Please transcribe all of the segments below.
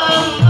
Oh.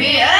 Yeah.